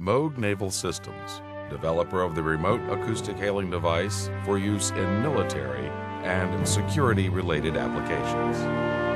Moog Naval Systems, developer of the remote acoustic hailing device for use in military and security related applications.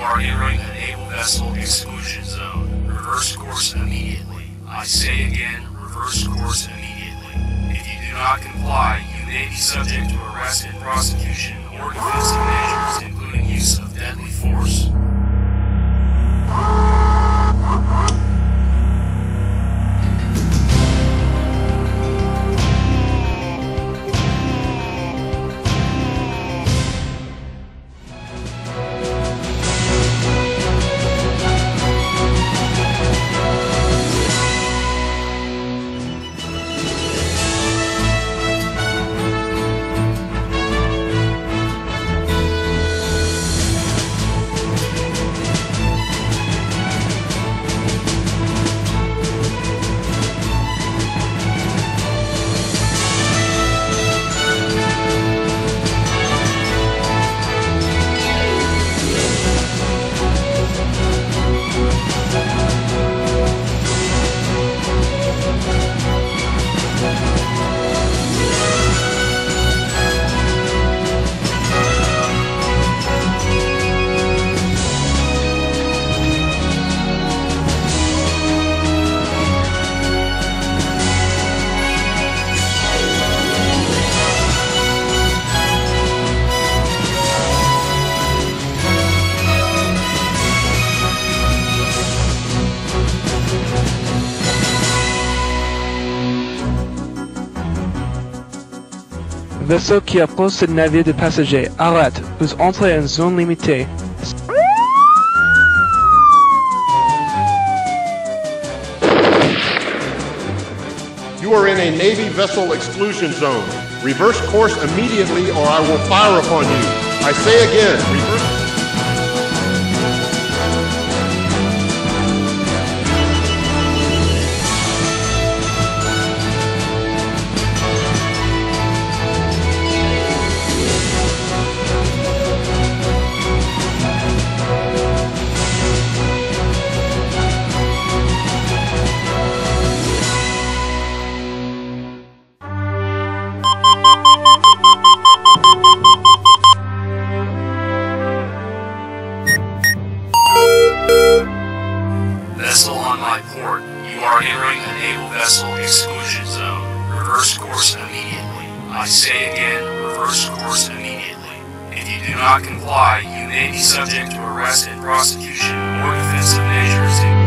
Are entering a naval vessel exclusion zone. Reverse course immediately. I say again, reverse course immediately. If you do not comply, you may be subject to arrest and prosecution or defensive measures, including use of deadly force. Vaisseau qui approche ce navire de passagers. Arrête, vous entrez en zone limitée. You are in a Navy vessel exclusion zone. Reverse course immediately or I will fire upon you. I say again, reverse. You are entering a naval vessel exclusion zone. Reverse course immediately. I say again, reverse course immediately. If you do not comply, you may be subject to arrest and prosecution or defensive measures,